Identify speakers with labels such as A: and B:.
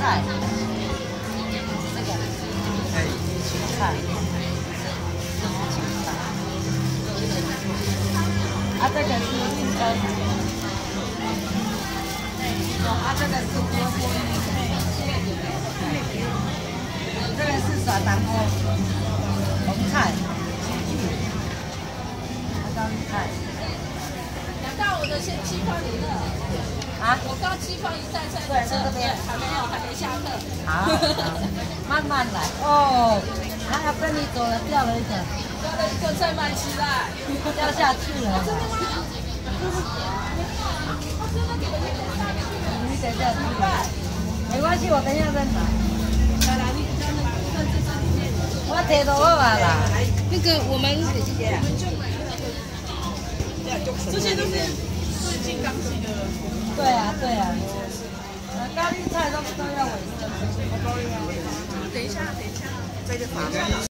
A: 菜，这个
B: 哎，
A: 芹菜，这是芹菜，啊，这个是运根，啊，这个是锅锅这个是耍蛋糕，红菜，高丽菜，
C: 两大我的先期放你那，
A: 啊，
C: 我刚期放一袋菜，
A: 对在这边
C: 还没有，还没下课。
A: 好，慢慢来 哦。还要跟你走了，掉了一个，
C: 掉了一个再买起来。
A: 掉下去了。
C: 真的吗？
A: 你等下去吧，没关系，我等一下再拿。
C: 来来，你看那个这这里面，
A: 我提到我啊啦。
C: 那个我们这些都是最近刚寄的。
A: 对啊，对啊。呃，高丽菜都都要尾声。
C: 等一下，等一下，这个法